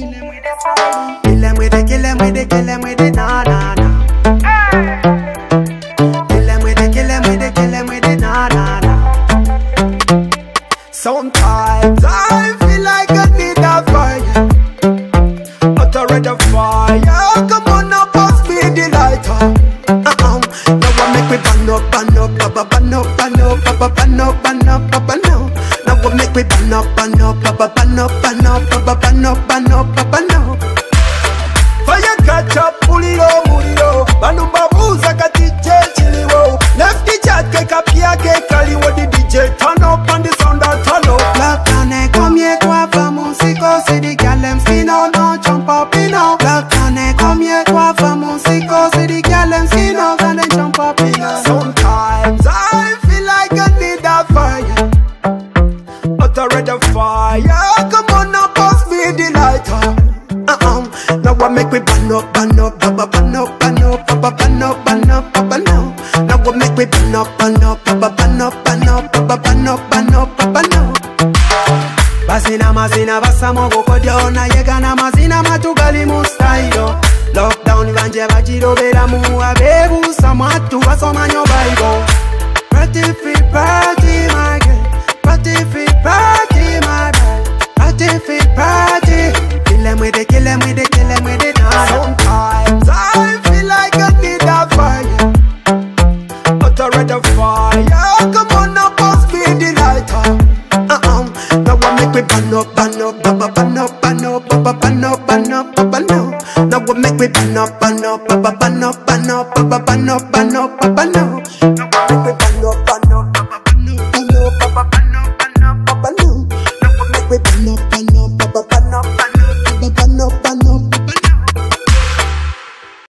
Kill them with it, kill them with it, kill them with it, nah nah nah. Kill them with it, kill them with it, kill them with it, nah nah nah. Sometimes I feel like I need a fire, but I read the fire. Come on, now pass me the lighter. Uh-uh. Now I make me burn up, burn up, papa, burn up, burn up, burn up, burn up, papa, now. Now I make me burn up, burn up, burn up, burn up, papa, burn up, burn up, papa, now. Fire catch up, muliro, muliro Banu babuza kati je chiliwo Left the chat ke kapia ke kaliwo The DJ turn up me burn up, burn up, papa, burn up, burn up, papa, burn up, burn up, papa, now. Now I make me burn up, burn up, papa, burn up, burn up, papa, burn up, burn up, papa, now. basina mazina basamo bukodyo naye gana mazina matugali mu style lockdown banje bagiroberamu abeebuusa mwattu basoma nyo bible them with it nah. Sometimes I feel like I need a fire But I read fire Come on now pass me the lighter uh-uh. Now I make me burn up, burn up, papa, burn up, burn up, burn up, burn up, papa, now. Now I make me burn up, burn up, papa, burn up, burn up, burn up, burn up, now. Now burn up, burn up, burn up, burn up, burn up, burn up, now. Now I make me burn up, burn up.